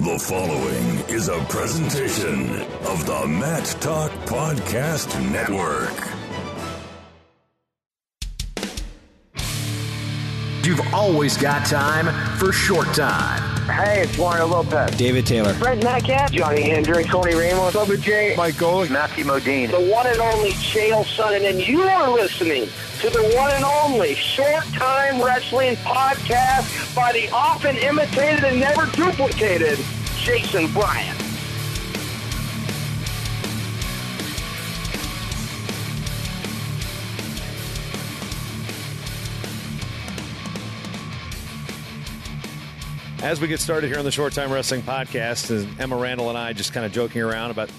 The following is a presentation of the Mat Talk Podcast Network. You've always got time for short time. Hey, it's Mario Lopez. David Taylor. Brent Metcalf. Johnny Hendricks. Tony Ramos. Bubba J. Mike Golic. Matthew Modine. The one and only Chael Sonnen, and you are listening to the one and only Short Time Wrestling Podcast by the often imitated and never duplicated Jason Bryant. As we get started here on the Short Time Wrestling Podcast, Emma Randall and I just kind of joking around about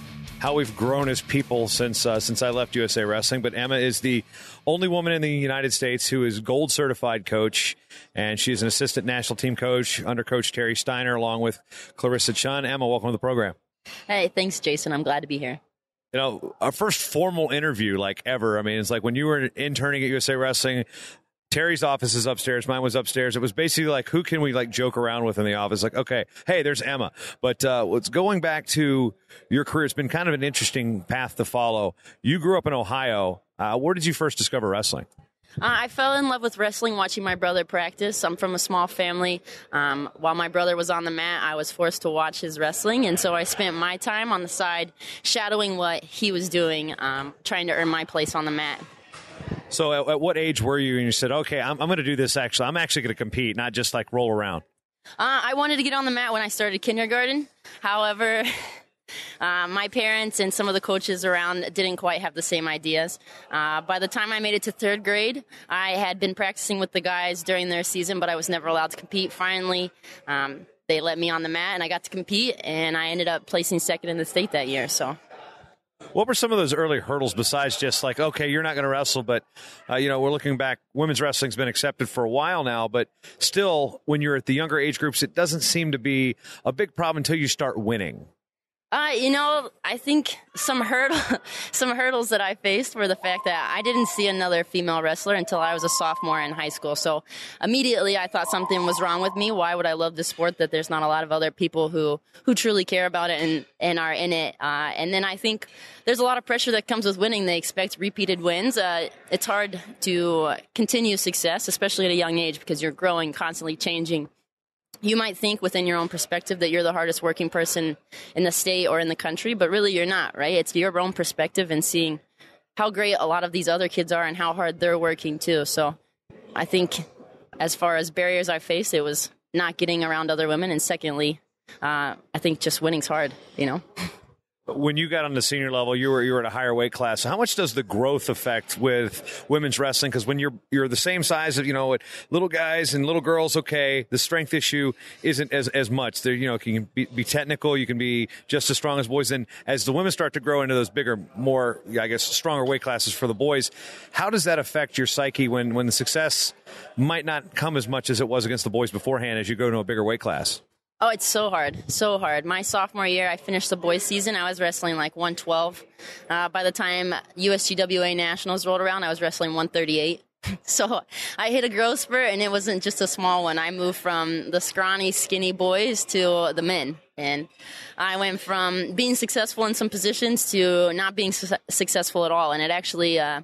how we've grown as people since uh, since I left USA Wrestling. But Emma is the only woman in the United States who is gold certified coach, and she's an assistant national team coach under Coach Terry Steiner, along with Clarissa Chun. Emma, welcome to the program. Hey, thanks, Jason. I'm glad to be here. You know, our first formal interview, like ever. I mean, it's like when you were interning at USA Wrestling. Terry's office is upstairs. Mine was upstairs. It was basically like, who can we like joke around with in the office? Like, okay, hey, there's Emma. But uh, what's going back to your career? It's been kind of an interesting path to follow. You grew up in Ohio. Uh, where did you first discover wrestling? Uh, I fell in love with wrestling watching my brother practice. I'm from a small family. Um, while my brother was on the mat, I was forced to watch his wrestling, and so I spent my time on the side shadowing what he was doing, um, trying to earn my place on the mat. So, at, at what age were you? And you said, "Okay, I'm, I'm going to do this. Actually, I'm actually going to compete, not just like roll around." Uh, I wanted to get on the mat when I started kindergarten. However, uh, my parents and some of the coaches around didn't quite have the same ideas. Uh, by the time I made it to third grade, I had been practicing with the guys during their season, but I was never allowed to compete. Finally, um, they let me on the mat, and I got to compete, and I ended up placing second in the state that year. So. What were some of those early hurdles besides just like, okay, you're not going to wrestle, but uh, you know, we're looking back. Women's wrestling's been accepted for a while now, but still, when you're at the younger age groups, it doesn't seem to be a big problem until you start winning. Uh, you know, I think some hurdle, some hurdles that I faced were the fact that I didn't see another female wrestler until I was a sophomore in high school. So immediately I thought something was wrong with me. Why would I love the sport that there's not a lot of other people who who truly care about it and and are in it? Uh, and then I think there's a lot of pressure that comes with winning. They expect repeated wins. Uh, it's hard to continue success, especially at a young age, because you're growing, constantly changing you might think within your own perspective that you're the hardest working person in the state or in the country, but really you're not, right? It's your own perspective and seeing how great a lot of these other kids are and how hard they're working too. So I think as far as barriers I faced, it was not getting around other women. And secondly, uh, I think just winning's hard, you know? when you got on the senior level, you were you were at a higher weight class. How much does the growth affect with women's wrestling? Because when you're you're the same size you know little guys and little girls, okay, the strength issue isn't as as much. There, you know, you can be, be technical, you can be just as strong as boys. And as the women start to grow into those bigger, more I guess stronger weight classes for the boys, how does that affect your psyche when when the success might not come as much as it was against the boys beforehand as you go to a bigger weight class? Oh, it's so hard, so hard. My sophomore year, I finished the boys' season. I was wrestling like 112. Uh, by the time USGWA Nationals rolled around, I was wrestling 138. so I hit a growth spurt, and it wasn't just a small one. I moved from the scrawny, skinny boys to the men, and I went from being successful in some positions to not being su- successful at all. And it actually uh,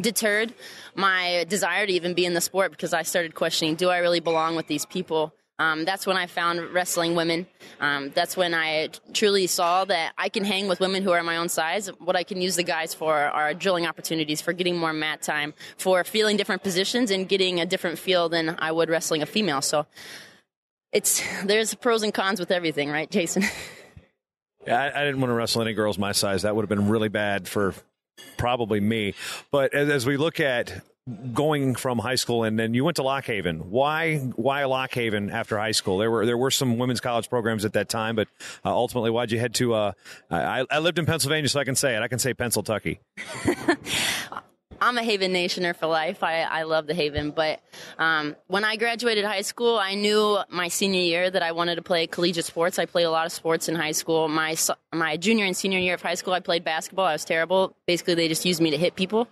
deterred my desire to even be in the sport because I started questioning: Do I really belong with these people? Um, that's when I found wrestling women. Um, that's when I truly saw that I can hang with women who are my own size. What I can use the guys for are drilling opportunities, for getting more mat time, for feeling different positions and getting a different feel than I would wrestling a female. So it's there's pros and cons with everything, right, Jason? Yeah, I, I didn't want to wrestle any girls my size. That would have been really bad for probably me. But as, as we look at going from high school and then you went to Lock Haven. Why why Lock Haven after high school? There were there were some women's college programs at that time, but uh, ultimately, why'd you head to? Uh, I, I lived in Pennsylvania, so I can say it. I can say Pennsylvania. I'm a Haven Nationer for life. I, I love the Haven. But um, when I graduated high school, I knew my senior year that I wanted to play collegiate sports. I played a lot of sports in high school. My my junior and senior year of high school, I played basketball. I was terrible. Basically, they just used me to hit people.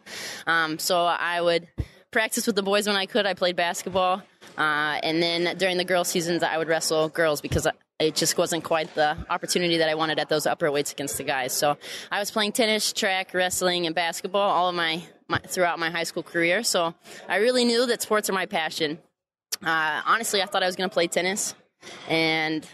Um, so I would practice with the boys when I could. I played basketball. Uh, and then during the girls' seasons, I would wrestle girls because it just wasn't quite the opportunity that I wanted at those upper weights against the guys. So I was playing tennis, track, wrestling, and basketball all of my, my throughout my high school career. So I really knew that sports are my passion. Uh, honestly, I thought I was going to play tennis, and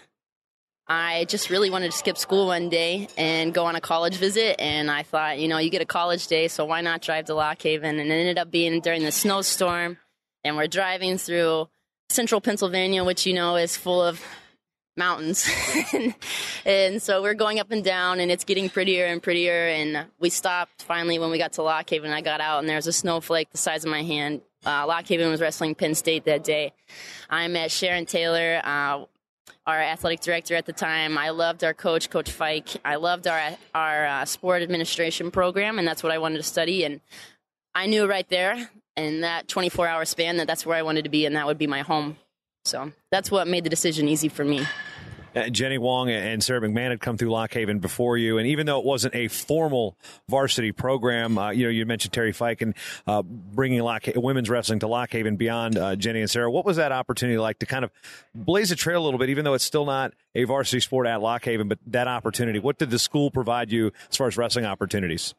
I just really wanted to skip school one day and go on a college visit. And I thought, you know, you get a college day, so why not drive to Lock Haven? And it ended up being during the snowstorm, and we're driving through central Pennsylvania, which you know is full of mountains. and so we're going up and down, and it's getting prettier and prettier. And we stopped finally when we got to Lock Haven. I got out, and there was a snowflake the size of my hand. Uh, Lock Haven was wrestling Penn State that day. I met Sharon Taylor. Uh, our athletic director at the time. I loved our coach, Coach Fike. I loved our our uh, sport administration program, and that's what I wanted to study. And I knew right there in that 24 hour span that that's where I wanted to be, and that would be my home. So that's what made the decision easy for me. Jenny Wong and Sarah McMahon had come through Lock Haven before you, and even though it wasn't a formal varsity program, uh, you know, you mentioned Terry Fike and uh, bringing Lock, women's wrestling to Lock Haven beyond uh, Jenny and Sarah. What was that opportunity like to kind of blaze a trail a little bit, even though it's still not a varsity sport at Lock Haven, but that opportunity? What did the school provide you as far as wrestling opportunities?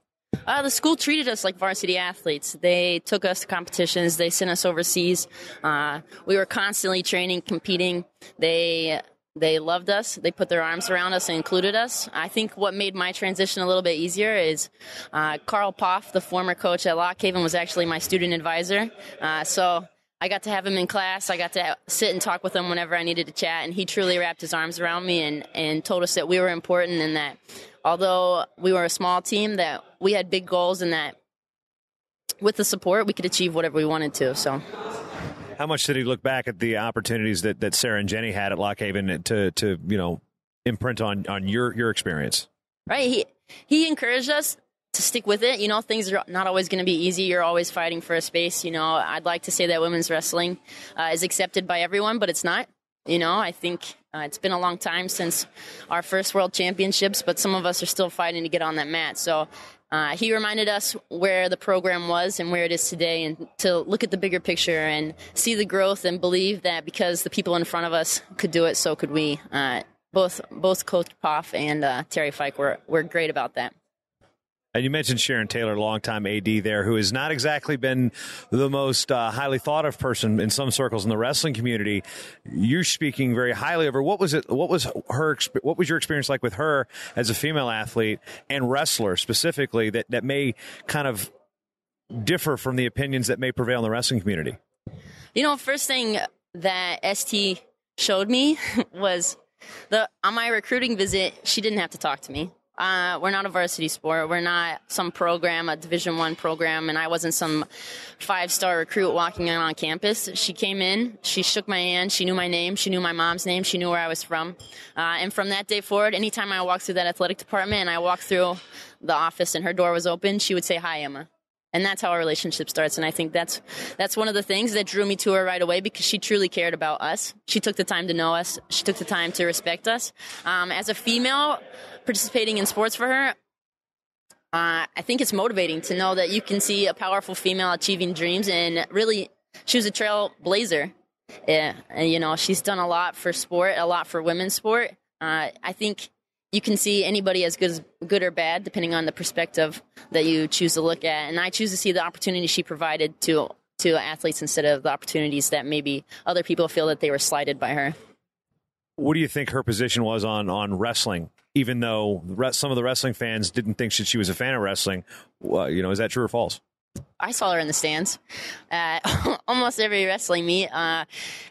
Uh, the school treated us like varsity athletes. They took us to competitions. They sent us overseas. Uh, we were constantly training, competing. They they loved us. They put their arms around us and included us. I think what made my transition a little bit easier is uh, Carl Poff, the former coach at Lock Haven, was actually my student advisor. Uh, so I got to have him in class. I got to sit and talk with him whenever I needed to chat, and he truly wrapped his arms around me and, and told us that we were important and that although we were a small team, that we had big goals and that with the support we could achieve whatever we wanted to. So how much did he look back at the opportunities that, that Sarah and Jenny had at Lock Haven to to you know imprint on on your your experience? Right. He he encouraged us to stick with it. You know, things are not always going to be easy. You're always fighting for a space. You know, I'd like to say that women's wrestling uh, is accepted by everyone, but it's not. You know, I think uh, it's been a long time since our first world championships, but some of us are still fighting to get on that mat. So uh, he reminded us where the program was and where it is today, and to look at the bigger picture and see the growth and believe that because the people in front of us could do it, so could we. Uh, both both Coach Poff and uh, Terry Fike were, were great about that. And you mentioned Sharon Taylor, longtime AD there, who has not exactly been the most uh, highly thought of person in some circles in the wrestling community. You're speaking very highly of her. What was it? What was her? What was your experience like with her as a female athlete and wrestler specifically that that may kind of differ from the opinions that may prevail in the wrestling community? You know, first thing that ST showed me was the on my recruiting visit, she didn't have to talk to me. Uh, we're not a varsity sport. We're not some program, a Division One program, and I wasn't some five star recruit walking in on campus. She came in, she shook my hand, she knew my name, she knew my mom's name, she knew where I was from, uh, and from that day forward, anytime I walked through that athletic department and I walked through the office and her door was open, she would say, "Hi, Emma." And that's how our relationship starts. And i think that's that's one of the things that drew me to her right away because she truly cared about us. She took the time to know us. She took the time to respect us. Um, as a female participating in sports for her uh, i think it's motivating to know that you can see a powerful female achieving dreams and really she was a trailblazer. Yeah, and, you know she's done a lot for sport a lot for women's sport. Uh, i think you can see anybody as good as good or bad depending on the perspective that you choose to look at. And i choose to see the opportunity she provided to to athletes instead of the opportunities that maybe other people feel that they were slighted by her. What do you think her position was on on wrestling? Even though some of the wrestling fans didn't think that she was a fan of wrestling uh, you know is that true or false I saw her in the stands at almost every wrestling meet. Uh,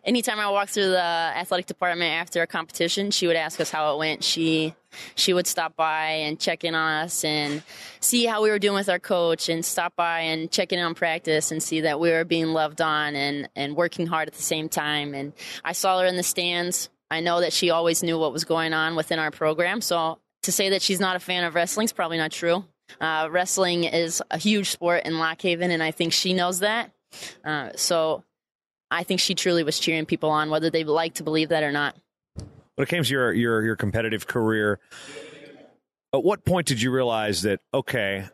anytime I walked through the athletic department after a competition, she would ask us how it went. She she would stop by and check in on us and see how we were doing with our coach and stop by and check in on practice and see that we were being loved on and, and working hard at the same time. And I saw her in the stands. I know that she always knew what was going on within our program. So to say that she's not a fan of wrestling is probably not true. Uh, wrestling is a huge sport in Lock Haven, and I think she knows that. Uh, so I think she truly was cheering people on, whether they like to believe that or not. When it came to your your your competitive career, at what point did you realize that okay,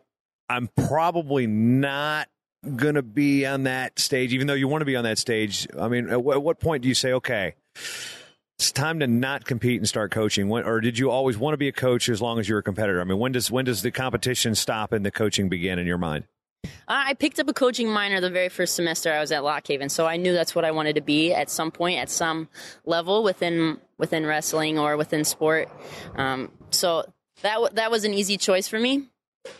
I'm probably not going to be on that stage, even though you want to be on that stage? I mean, at, w- at what point do you say, okay, it's time to not compete and start coaching? When, or did you always want to be a coach as long as you're a competitor? I mean, when does when does the competition stop and the coaching begin in your mind? I picked up a coaching minor the very first semester I was at Lock Haven, so I knew that's what I wanted to be at some point, at some level within within wrestling or within sport. Um, so that w- that was an easy choice for me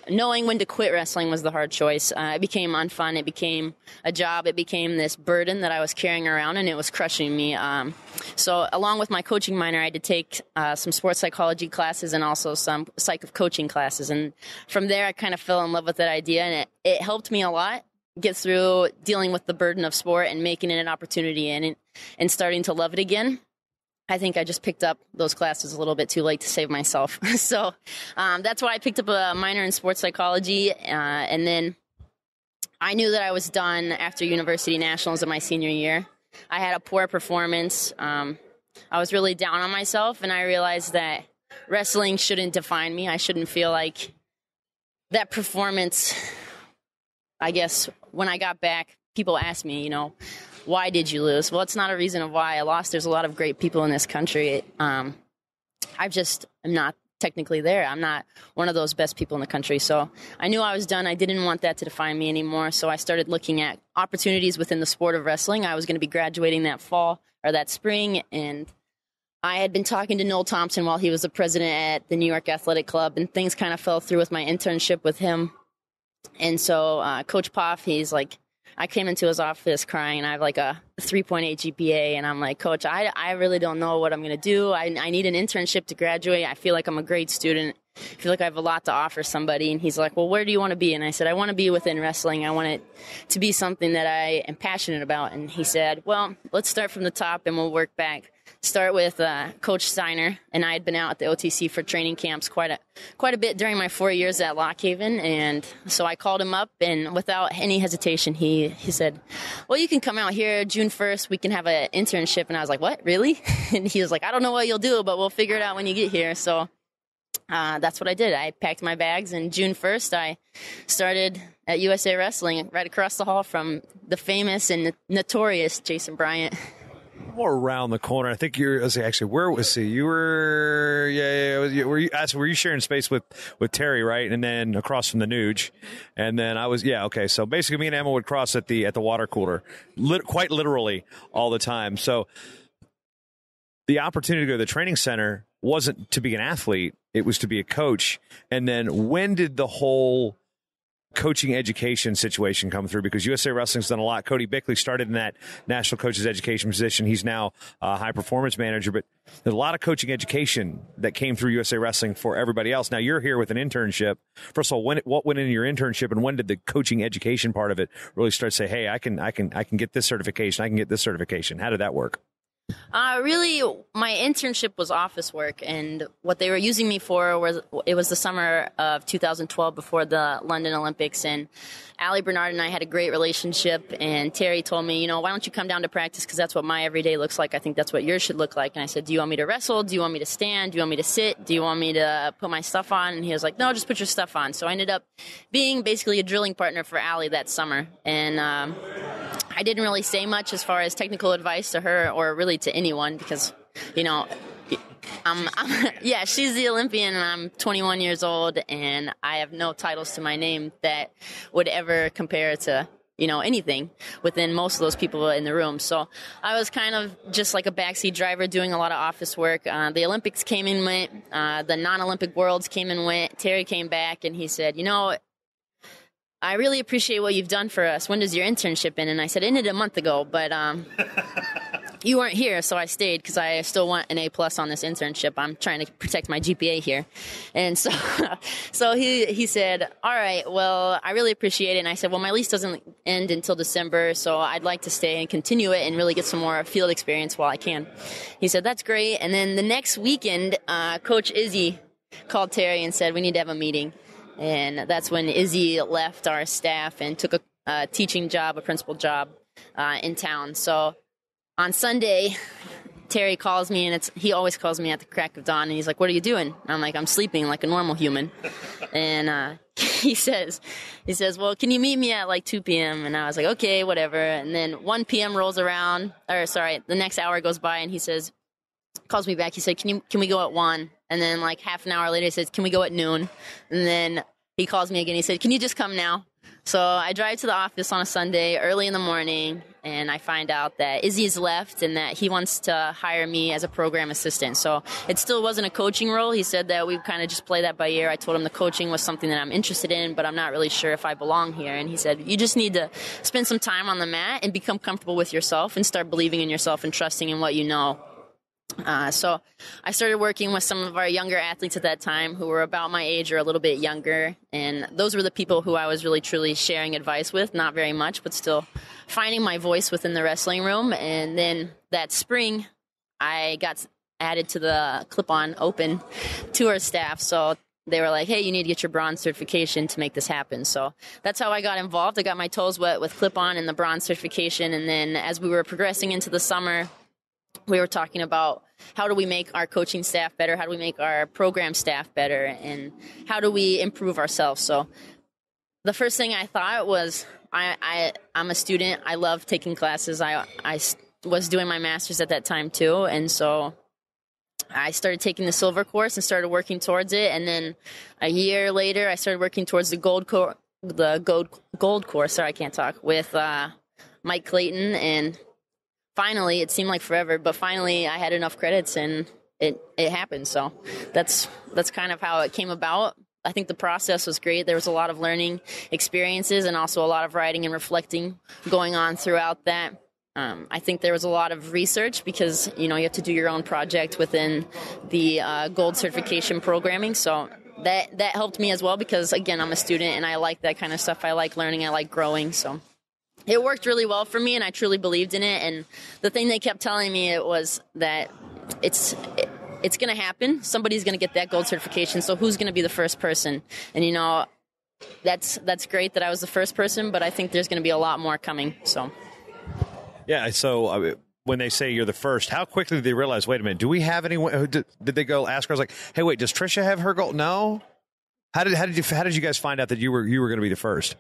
knowing when to quit wrestling was the hard choice. Uh, it became unfun. It became a job. It became this burden that I was carrying around, and it was crushing me. Um, so, along with my coaching minor, I had to take uh, some sports psychology classes and also some psych of coaching classes. And from there, I kind of fell in love with that idea, and it, it helped me a lot get through dealing with the burden of sport and making it an opportunity and and starting to love it again. I think I just picked up those classes a little bit too late to save myself. so um, that's why I picked up a minor in sports psychology. Uh, and then I knew that I was done after University Nationals in my senior year. I had a poor performance. Um, I was really down on myself, and I realized that wrestling shouldn't define me. I shouldn't feel like that performance. I guess when I got back, people asked me, you know, why did you lose? Well, it's not a reason of why I lost. There's a lot of great people in this country. Um, I just am not technically there. I'm not one of those best people in the country. So I knew I was done. I didn't want that to define me anymore. So I started looking at opportunities within the sport of wrestling. I was going to be graduating that fall or that spring, and I had been talking to Noel Thompson while he was the president at the New York Athletic Club, and things kind of fell through with my internship with him. And so uh, Coach Poff, he's like, I came into his office crying. I have like a 3.8 GPA, and I'm like, Coach, I, I really don't know what I'm going to do. I, I need an internship to graduate. I feel like I'm a great student. I feel like I have a lot to offer somebody. And he's like, Well, where do you want to be? And I said, I want to be within wrestling. I want it to be something that I am passionate about. And he said, Well, let's start from the top and we'll work back start with uh, Coach Steiner, and I had been out at the OTC for training camps quite a quite a bit during my four years at Lock Haven, and so I called him up, and without any hesitation, he he said, "Well, you can come out here June first. We can have an internship." And I was like, "What, really?" And he was like, "I don't know what you'll do, but we'll figure it out when you get here." So. Uh, that's what I did. I packed my bags, and June 1st, I started at USA Wrestling right across the hall from the famous and notorious Jason Bryant. more around the corner. I think you're let's see, actually where was he? You were yeah, yeah were you were you sharing space with with Terry, right? And then across from the Nuge. And then I was yeah, okay. So basically me and Emma would cross at the at the water cooler. Lit, quite literally all the time. So the opportunity to go to the training center wasn't to be an athlete, it was to be a coach. And then when did the whole coaching education situation come through because USA Wrestling's done a lot. Cody Bickley started in that national coaches education position. He's now a high performance manager, but there's a lot of coaching education that came through USA Wrestling for everybody else. Now you're here with an internship. First of all, when what went into your internship and when did the coaching education part of it really start to say, "Hey, I can I can I can get this certification. I can get this certification." How did that work? Uh, really, my internship was office work, and what they were using me for was it was the summer of 2012 before the London Olympics, and Ali Bernard and I had a great relationship. And Terry told me, you know, why don't you come down to practice because that's what my everyday looks like. I think that's what yours should look like. And I said, do you want me to wrestle? Do you want me to stand? Do you want me to sit? Do you want me to put my stuff on? And he was like, no, just put your stuff on. So I ended up being basically a drilling partner for Ali that summer, and. Um, I didn't really say much as far as technical advice to her or really to anyone because, you know, I'm, I'm, yeah, she's the Olympian and I'm 21 years old and I have no titles to my name that would ever compare to you know anything within most of those people in the room. So I was kind of just like a backseat driver doing a lot of office work. Uh, the Olympics came and went. Uh, the non-Olympic worlds came and went. Terry came back and he said, you know, I really appreciate what you've done for us. When does your internship end? And I said, ended a month ago, but um, you weren't here, so I stayed because I still want an A plus on this internship. I'm trying to protect my GPA here, and so so he he said, all right, well, I really appreciate it. And I said, well, my lease doesn't end until December, so I'd like to stay and continue it and really get some more field experience while I can. He said, that's great. And then the next weekend, uh, Coach Izzy called Terry and said, we need to have a meeting. And that's when Izzy left our staff and took a, a teaching job, a principal job uh, in town. So on Sunday, Terry calls me, and it's he always calls me at the crack of dawn, and he's like, "What are you doing?" And I'm like, "I'm sleeping like a normal human." and uh, he says, "He says, well, can you meet me at like 2 p.m.?" And I was like, "Okay, whatever." And then 1 p.m. rolls around, or sorry, the next hour goes by, and he says, calls me back. He said, "Can you can we go at one?" And then like half an hour later, he says, "Can we go at noon?" And then he calls me again. He said, "Can you just come now?" So I drive to the office on a Sunday early in the morning, and I find out that Izzy's left and that he wants to hire me as a program assistant. So it still wasn't a coaching role. He said that we kind of just play that by ear. I told him the coaching was something that I'm interested in, but I'm not really sure if I belong here. And he said, You just need to spend some time on the mat and become comfortable with yourself and start believing in yourself and trusting in what you know. Uh, so I started working with some of our younger athletes at that time who were about my age or a little bit younger. And those were the people who I was really truly sharing advice with, not very much, but still finding my voice within the wrestling room. And then that spring, I got added to the Klippan Open tour staff. So they were like, hey, you need to get your bronze certification to make this happen. So that's how I got involved. I got my toes wet with Klippan and the bronze certification. And then as we were progressing into the summer, we were talking about how do we make our coaching staff better? How do we make our program staff better? And how do we improve ourselves? So the first thing I thought was I, I I'm a student. I love taking classes. I I was doing my master's at that time too, and so I started taking the silver course and started working towards it. And then a year later, I started working towards the gold course. The gold gold course. Sorry, I can't talk with uh, Mike Clayton and finally, it seemed like forever, but finally I had enough credits and it, it happened. So that's, that's kind of how it came about. I think the process was great. There was a lot of learning experiences and also a lot of writing and reflecting going on throughout that. Um, I think there was a lot of research because you know you have to do your own project within the uh, gold certification programming. So that that helped me as well because again I'm a student and I like that kind of stuff. I like learning. I like growing. So it worked really well for me and I truly believed in it. And the thing they kept telling me it was that it's, it, it's going to happen. Somebody's going to get that gold certification. So who's going to be the first person? And you know, that's, that's great that I was the first person, but I think there's going to be a lot more coming. So. Yeah. So, uh, when they say you're the first, how quickly did they realize? Wait a minute, do we have anyone? Did, did they go ask her? I was like, hey, wait, does Trisha have her gold? No. How did how did you how did you guys find out that you were you were going to be the first?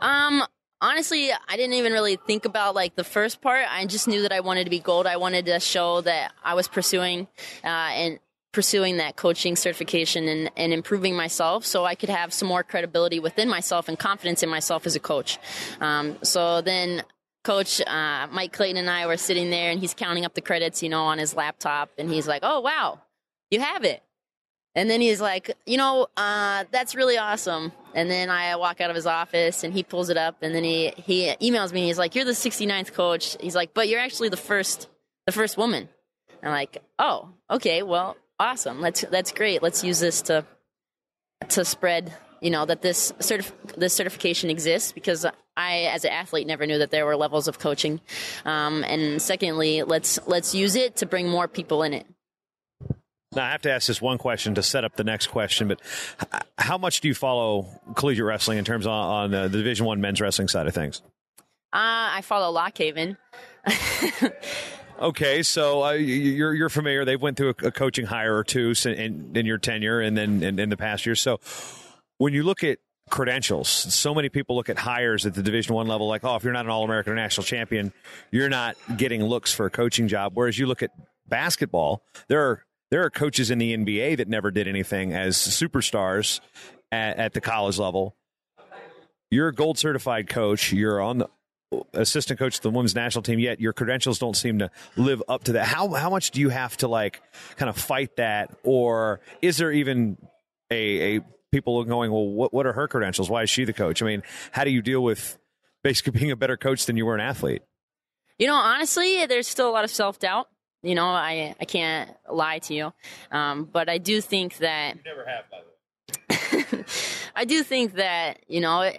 Um, honestly, I didn't even really think about like the first part. I just knew that I wanted to be gold. I wanted to show that I was pursuing uh, and pursuing that coaching certification and, and improving myself so I could have some more credibility within myself and confidence in myself as a coach. Um, so then coach uh, Mike Clayton and I were sitting there and he's counting up the credits, you know, on his laptop and he's like, "Oh, wow. You have it." And then he's like, you know, uh, that's really awesome. And then I walk out of his office and he pulls it up and then he, he emails me. He's like, you're the 69th coach. He's like, but you're actually the first, the first woman. I'm like, oh, okay, well, awesome. Let's, that's great. Let's use this to, to spread, you know, that this certif- this certification exists because I, as an athlete, never knew that there were levels of coaching. Um, and secondly, let's, let's use it to bring more people in it. Now, I have to ask this one question to set up the next question, but how much do you follow collegiate wrestling in terms of, on uh, the Division One men's wrestling side of things? Uh, I follow Lock Haven. okay, so uh, you're you're familiar. They've went through a, a coaching hire or two in, in your tenure, and then in, in the past year. So, when you look at credentials. So many people look at hires at the Division One level, like, oh, if you're not an All American or national champion, you're not getting looks for a coaching job. Whereas you look at basketball, there are there are coaches in the NBA that never did anything as superstars at, at the college level. You're a gold certified coach. You're on the assistant coach of the women's national team yet your credentials don't seem to live up to that. How how much do you have to like kind of fight that? Or is there even a, a people going well what what are her credentials? Why is she the coach? I mean how do you deal with basically being a better coach than you were an athlete? You know honestly there's still a lot of self-doubt you know, I I can't lie to you, um, but I do think that. You never have, by the way. I do think that you know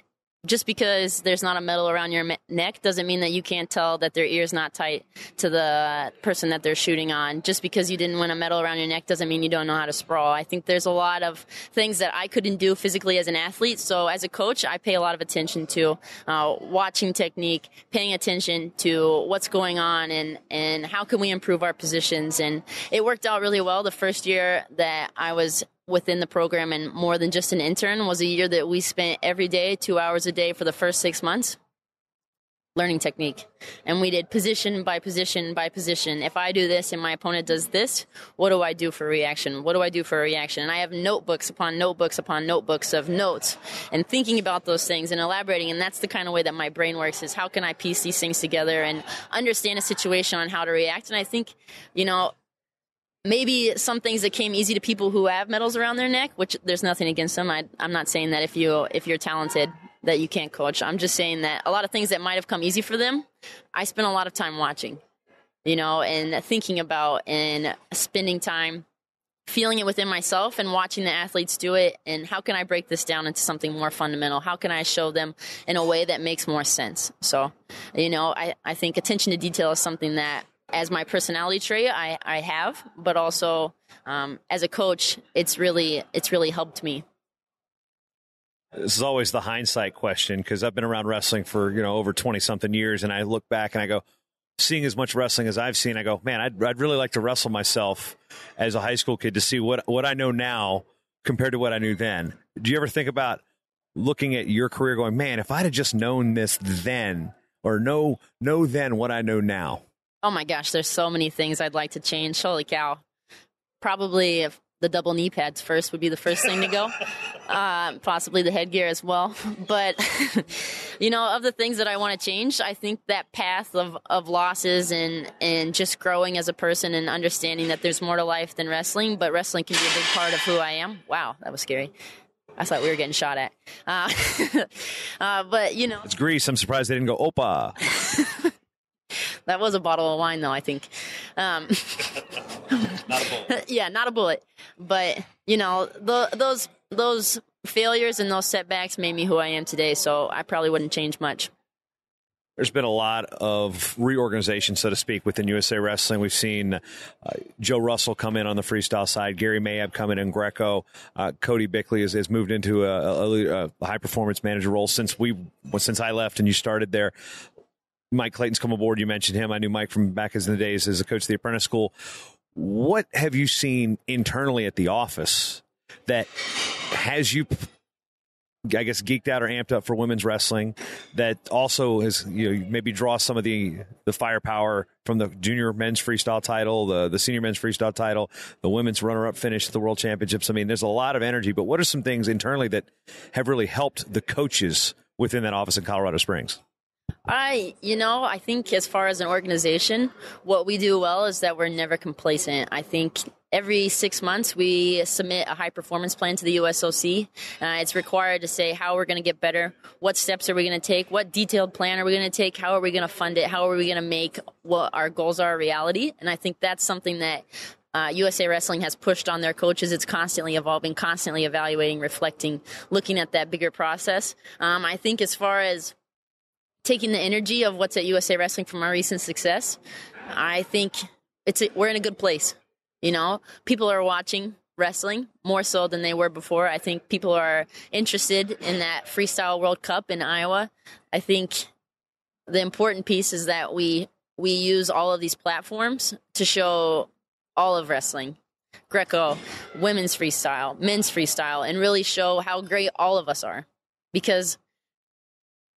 just because there's not a medal around your neck doesn't mean that you can't tell that their ear's not tight to the person that they're shooting on. Just because you didn't win a medal around your neck doesn't mean you don't know how to sprawl. I think there's a lot of things that I couldn't do physically as an athlete. So as a coach, I pay a lot of attention to uh, watching technique, paying attention to what's going on and, and how can we improve our positions. And it worked out really well the first year that I was within the program and more than just an intern was a year that we spent every day, two hours a day for the first six months. learning technique. And we did position by position by position. If I do this and my opponent does this, what do I do for reaction? What do I do for a reaction? And I have notebooks upon notebooks upon notebooks of notes and thinking about those things and elaborating. And that's the kind of way that my brain works is how can I piece these things together and understand a situation on how to react. And I think, you know, maybe some things that came easy to people who have medals around their neck, which there's nothing against them. I, am not saying that if you if you're talented that you can't coach. I'm just saying that a lot of things that might have come easy for them, I spent a lot of time watching, you know, and thinking about and spending time feeling it within myself and watching the athletes do it and how can I break this down into something more fundamental? How can I show them in a way that makes more sense? So, you know, I, I think attention to detail is something that as my personality trait I, I have, but also um, as a coach, it's really it's really helped me this is always the hindsight question because I've been around wrestling for you know over twenty something years, and I look back and I go, seeing as much wrestling as I've seen, I go, man, I'd, I'd really like to wrestle myself as a high school kid to see what what I know now compared to what I knew then. Do you ever think about looking at your career, going, man, if I'd have just known this then, or know know then what I know now? Oh my gosh, there's so many things I'd like to change. Holy cow! Probably if the double knee pads first would be the first thing to go. Uh, possibly the headgear as well. But, you know, of the things that I want to change, I think that path of, of losses and, and just growing as a person and understanding that there's more to life than wrestling, but wrestling can be a big part of who I am. Wow, that was scary. I thought we were getting shot at. Uh, uh, but, you know. It's Greece. I'm surprised they didn't go, Opa. That was a bottle of wine, though, I think. Um, not a bullet. yeah, not a bullet. But, you know, the, those those failures and those setbacks made me who I am today. So I probably wouldn't change much. There's been a lot of reorganization, so to speak, within USA Wrestling. We've seen uh, Joe Russell come in on the freestyle side, Gary Mayabb come in in Greco. Uh, Cody Bickley has, has, moved into a, a, a high performance manager role since we since I left and you started there. Mike Clayton's come aboard. You mentioned him. I knew Mike from back in the days as a coach of the apprentice school. What have you seen internally at the office that has you I guess geeked out or amped up for women's wrestling that also has you know maybe draw some of the the firepower from the junior men's freestyle title, the the senior men's freestyle title, the women's runner up finish at the world championships. I mean, there's a lot of energy, but what are some things internally that have really helped the coaches within that office in Colorado Springs? I, you know, I think as far as an organization, what we do well is that we're never complacent. I think every six months we submit a high performance plan to the USOC. Uh, it's required to say how we're going to get better, what steps are we going to take, what detailed plan are we going to take, how are we going to fund it, how are we going to make what our goals are a reality. And I think that's something that uh, USA Wrestling has pushed on their coaches. It's constantly evolving, constantly evaluating, reflecting, looking at that bigger process. Um, I think as far as taking the energy of what's at USA Wrestling from our recent success, I think it's a, we're in a good place. You know, people are watching wrestling more so than they were before. I think people are interested in that freestyle World Cup in Iowa. I think the important piece is that we we use all of these platforms to show all of wrestling. Greco, women's freestyle, men's freestyle, and really show how great all of us are. Because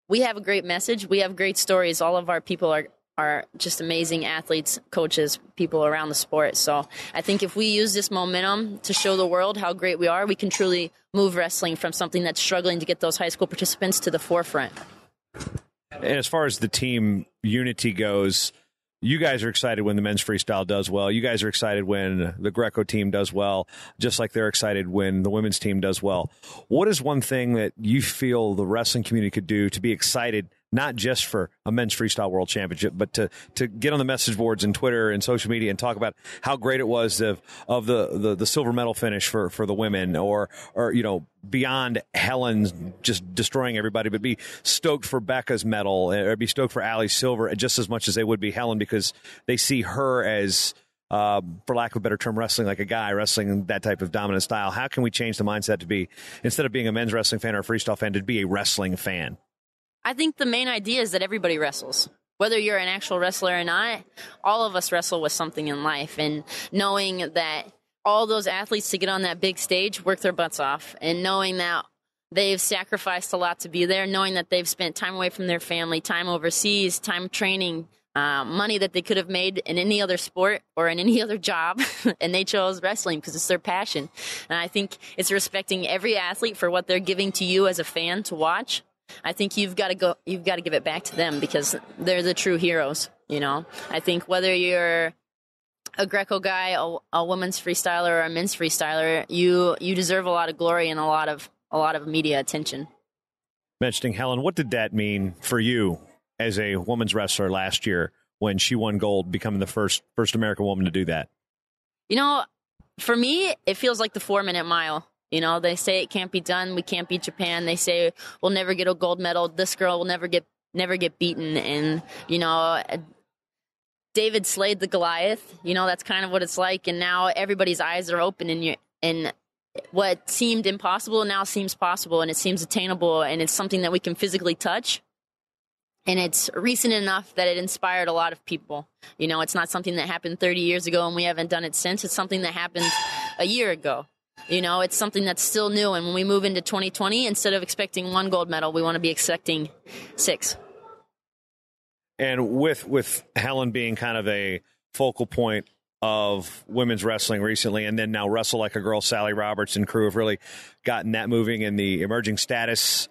we have a great message, we have great stories. All of our people are are just amazing athletes, coaches, people around the sport. So I think if we use this momentum to show the world how great we are, we can truly move wrestling from something that's struggling to get those high school participants to the forefront. And as far as the team unity goes, you guys are excited when the men's freestyle does well. You guys are excited when the Greco team does well, just like they're excited when the women's team does well. What is one thing that you feel the wrestling community could do to be excited not just for a men's freestyle world championship, but to, to get on the message boards and Twitter and social media and talk about how great it was of, of the, the, the silver medal finish for, for the women or, or, you know, beyond Helen's just destroying everybody, but be stoked for Becca's medal or be stoked for Ali's silver just as much as they would be Helen because they see her as, uh, for lack of a better term, wrestling like a guy, wrestling that type of dominant style. How can we change the mindset to be, instead of being a men's wrestling fan or a freestyle fan, to be a wrestling fan? I think the main idea is that everybody wrestles. Whether you're an actual wrestler or not, all of us wrestle with something in life. And knowing that all those athletes to get on that big stage work their butts off, and knowing that they've sacrificed a lot to be there, knowing that they've spent time away from their family, time overseas, time training, uh, money that they could have made in any other sport or in any other job, and they chose wrestling because it's their passion. And I think it's respecting every athlete for what they're giving to you as a fan to watch. I think you've got to go. You've got to give it back to them because they're the true heroes. You know, I think whether you're a Greco guy, a, a women's freestyler, or a men's freestyler, you you deserve a lot of glory and a lot of a lot of media attention. Mentioning Helen, what did that mean for you as a women's wrestler last year when she won gold, becoming the first first American woman to do that? You know, for me, it feels like the four minute mile. You know, they say it can't be done. We can't beat Japan. They say we'll never get a gold medal. This girl will never get never get beaten. And you know, David slayed the Goliath. You know, that's kind of what it's like. And now everybody's eyes are open, and you and what seemed impossible now seems possible, and it seems attainable, and it's something that we can physically touch. And it's recent enough that it inspired a lot of people. You know, it's not something that happened 30 years ago and we haven't done it since. It's something that happened a year ago. You know, it's something that's still new. And when we move into 2020, instead of expecting one gold medal, we want to be expecting six. And with with Helen being kind of a focal point of women's wrestling recently, and then now Wrestle Like a Girl, Sally Roberts and crew have really gotten that moving, and the emerging status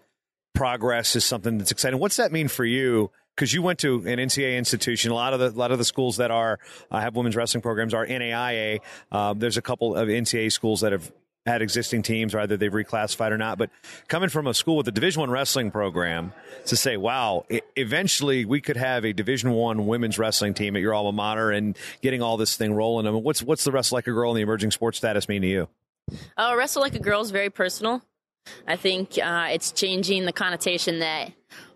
progress is something that's exciting. What's that mean for you? Because you went to an NCAA institution. A lot of the lot of the schools that are uh, have women's wrestling programs are NAIA. Uh, there's a couple of NCAA schools that have had existing teams, or either they've reclassified or not. But coming from a school with a Division One wrestling program to say, "Wow, eventually we could have a Division One women's wrestling team at your alma mater," and getting all this thing rolling. I mean, what's what's the wrestle like a girl in the emerging sports status mean to you? Oh, wrestle like a girl is very personal. I think uh, it's changing the connotation that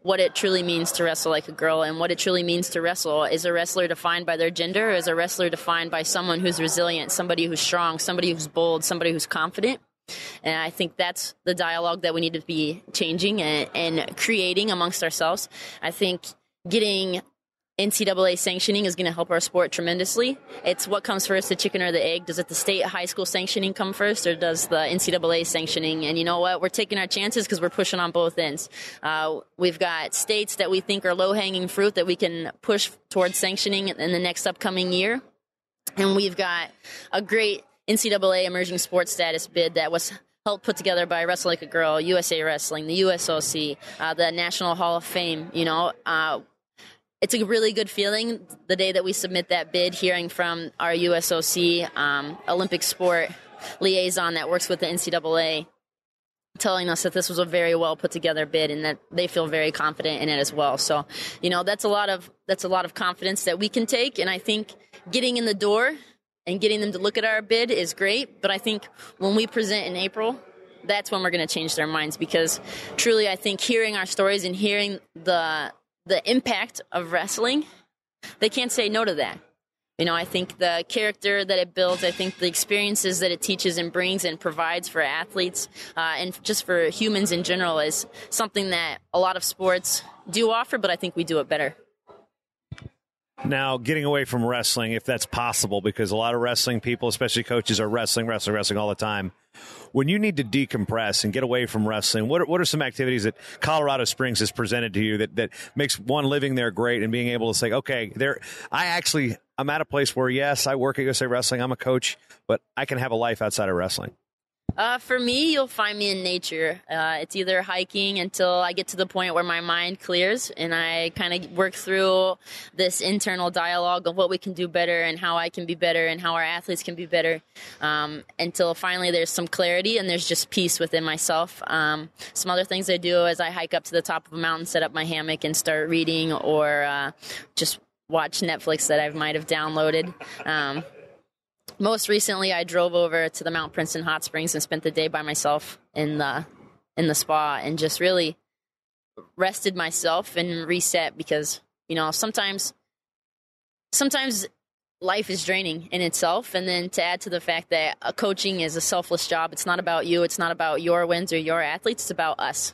what it truly means to wrestle like a girl and what it truly means to wrestle. Is a wrestler defined by their gender or is a wrestler defined by someone who's resilient, somebody who's strong, somebody who's bold, somebody who's confident? And I think that's the dialogue that we need to be changing and, and creating amongst ourselves. I think getting NCAA sanctioning is going to help our sport tremendously. It's what comes first, the chicken or the egg? Does it the state high school sanctioning come first, or does the NCAA sanctioning? And you know what? We're taking our chances because we're pushing on both ends. Uh, we've got states that we think are low hanging fruit that we can push towards sanctioning in the next upcoming year. And we've got a great NCAA emerging sports status bid that was helped put together by Wrestle Like a Girl, USA Wrestling, the USOC, uh, the National Hall of Fame. You know, uh, it's a really good feeling the day that we submit that bid, hearing from our USOC um, Olympic sport liaison that works with the NCAA, telling us that this was a very well put together bid and that they feel very confident in it as well. So, you know, that's a lot of that's a lot of confidence that we can take, and I think getting in the door and getting them to look at our bid is great. But I think when we present in April, that's when we're going to change their minds because truly, I think hearing our stories and hearing the the impact of wrestling, they can't say no to that. You know, I think the character that it builds, I think the experiences that it teaches and brings and provides for athletes uh, and just for humans in general is something that a lot of sports do offer, but I think we do it better. Now, getting away from wrestling, if that's possible, because a lot of wrestling people, especially coaches, are wrestling, wrestling, wrestling all the time. When you need to decompress and get away from wrestling, what are, what are some activities that Colorado Springs has presented to you that, that makes one living there great and being able to say, okay, there, I actually, I'm at a place where, yes, I work at USA Wrestling, I'm a coach, but I can have a life outside of wrestling. Uh, for me, you'll find me in nature. Uh, it's either hiking until I get to the point where my mind clears and I kind of work through this internal dialogue of what we can do better and how I can be better and how our athletes can be better um, until finally there's some clarity and there's just peace within myself. Um, some other things I do is I hike up to the top of a mountain, set up my hammock, and start reading or uh, just watch Netflix that I might have downloaded. Um, most recently, I drove over to the Mount Princeton Hot Springs and spent the day by myself in the in the spa and just really rested myself and reset because you know sometimes sometimes life is draining in itself. And then to add to the fact that a coaching is a selfless job it's not about you it's not about your wins or your athletes it's about us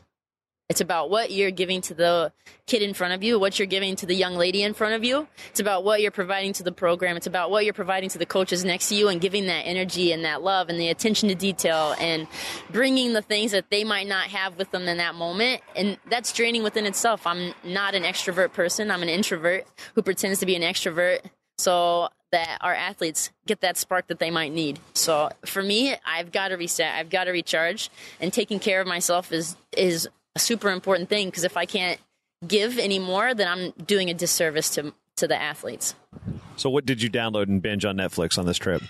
It's about what you're giving to the kid in front of you, what you're giving to the young lady in front of you. It's about what you're providing to the program. It's about what you're providing to the coaches next to you and giving that energy and that love and the attention to detail and bringing the things that they might not have with them in that moment. And that's draining within itself. I'm not an extrovert person. I'm an introvert who pretends to be an extrovert. So that our athletes get that spark that they might need. So for me, I've got to reset. I've got to recharge, and taking care of myself is is a super important thing because if I can't give anymore, then I'm doing a disservice to to the athletes. So, what did you download and binge on Netflix on this trip?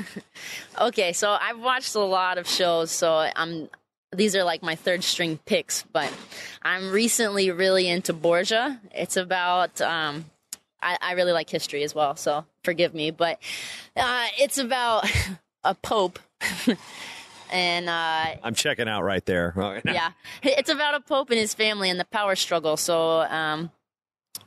okay, so I've watched a lot of shows, so I'm these are like my third string picks, but I'm recently really into Borgia. It's about um, I, I really like history as well, so forgive me, but uh, it's about a pope and uh, I'm checking out right there. yeah, it's about a pope and his family and the power struggle. So um,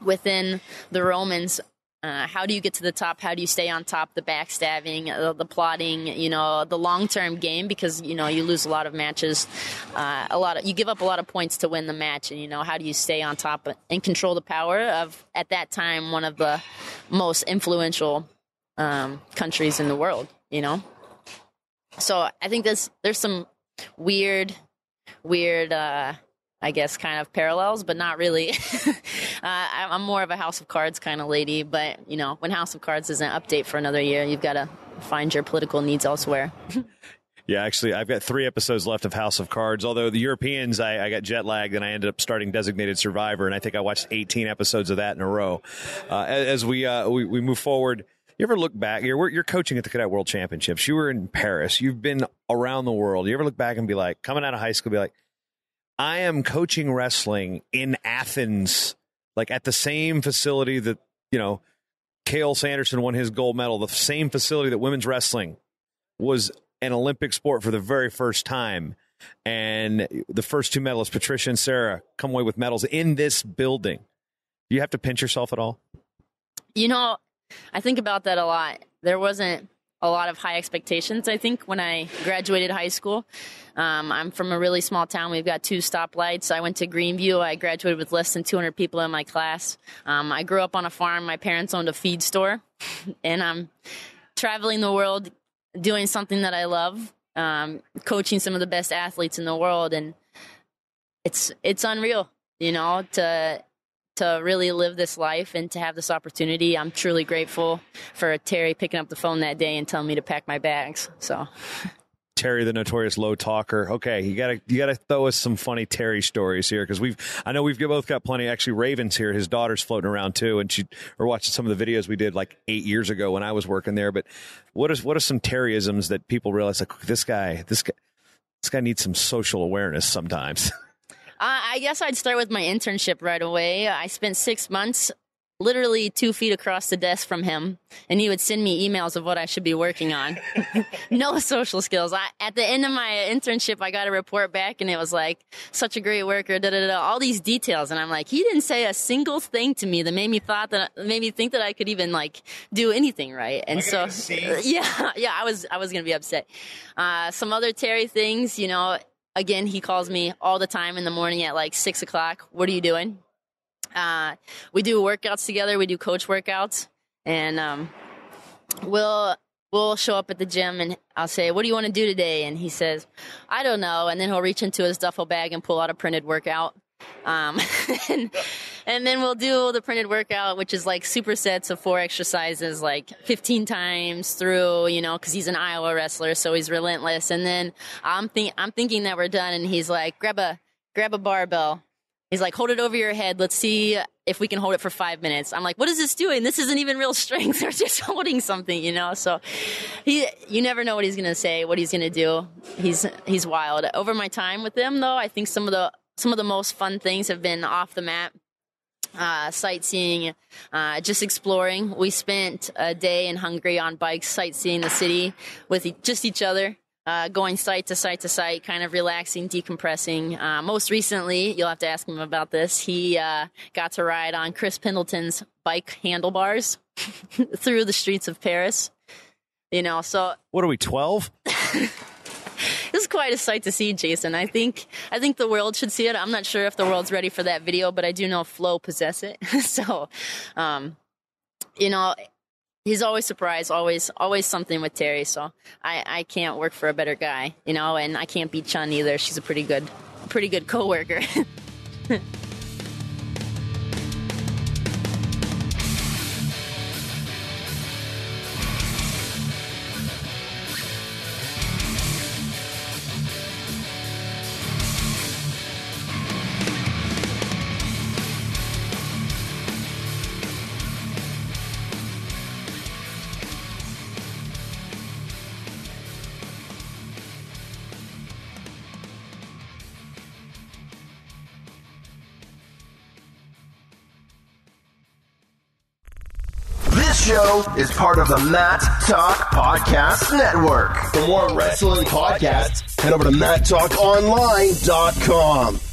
within the Romans, uh, how do you get to the top? How do you stay on top? The backstabbing, uh, the plotting, you know, the long term game because you know you lose a lot of matches, uh, a lot of you give up a lot of points to win the match, and you know how do you stay on top and control the power of at that time one of the most influential um, countries in the world, you know. So I think there's there's some weird, weird, uh, I guess, kind of parallels, but not really. uh, I'm more of a House of Cards kind of lady, but you know, when House of Cards doesn't update for another year, you've got to find your political needs elsewhere. Yeah, actually, I've got three episodes left of House of Cards. Although the Europeans, I, I, got jet lagged and I ended up starting Designated Survivor, and I think I watched 18 episodes of that in a row. Uh, as we, uh, we we move forward, you ever look back? You're you're coaching at the Cadet World Championships. You were in Paris. You've been around the world. You ever look back and be like, coming out of high school, be like, I am coaching wrestling in Athens, like at the same facility that you know, Cael Sanderson won his gold medal. The same facility that women's wrestling was an Olympic sport for the very first time. And the first two medalists, Patricia and Sarah, come away with medals in this building. You have to pinch yourself at all? You know, I think about that a lot. There wasn't a lot of high expectations, I think, when I graduated high school. Um, I'm from a really small town. We've got two stoplights. I went to Greenview. I graduated with less than 200 people in my class. Um, I grew up on a farm. My parents owned a feed store. and I'm traveling the world doing something that I love, um, coaching some of the best athletes in the world. And it's, it's unreal, you know, to to really live this life and to have this opportunity. I'm truly grateful for Terry picking up the phone that day and telling me to pack my bags. So. Terry, the notorious low talker. Okay, you gotta you gotta throw us some funny Terry stories here because we've I know we've both got plenty. Actually, Ravens here, his daughter's floating around too, and she we're watching some of the videos we did like eight years ago when I was working there. But what is what are some Terryisms that people realize like this guy this guy this guy needs some social awareness sometimes. Uh, I guess I'd start with my internship right away. I spent six months literally two feet across the desk from him, and he would send me emails of what I should be working on. no social skills. I, at the end of my internship, I got a report back, and it was like, such a great worker, da da da, all these details, and I'm like, he didn't say a single thing to me that made me thought that made me think that I could even like do anything right. And so, yeah, yeah, I was I was gonna be upset. Uh, some other Terry things, you know again, he calls me all the time in the morning at like six o'clock. What are you doing? Uh, we do workouts together. We do coach workouts, and um, we'll we'll show up at the gym and I'll say, "What do you want to do today?" And he says, "I don't know." And then he'll reach into his duffel bag and pull out a printed workout. Um, and, and, then we'll do the printed workout, which is like supersets of four exercises, like 15 times through, you know, cause he's an Iowa wrestler. So he's relentless. And then I'm think, I'm thinking that we're done. And he's like, grab a, grab a barbell. He's like, hold it over your head. Let's see if we can hold it for five minutes. I'm like, what is this doing? This isn't even real strength. They're just holding something, you know? So he, you never know what he's going to say, what he's going to do. He's, he's wild. Over my time with him, though, I think some of the some of the most fun things have been off the mat. Uh, sightseeing, uh, just exploring. We spent a day in Hungary on bikes, sightseeing the city with e- just each other, uh, going site to site to site, kind of relaxing, decompressing. Uh, most recently, you'll have to ask him about this. He uh, got to ride on Chris Pendleton's bike handlebars through the streets of Paris. You know, so what are we twelve? this is quite a sight to see, Jason. I think I think the world should see it. I'm not sure if the world's ready for that video, but I do know Flo possess it. so, um, you know, he's always surprised, always always something with Terry. So I I can't work for a better guy, you know, and I can't beat Chun either. She's a pretty good pretty good coworker. show is part of the Mat Talk Podcast Network. For more wrestling podcasts, head over to MatTalkOnline.com.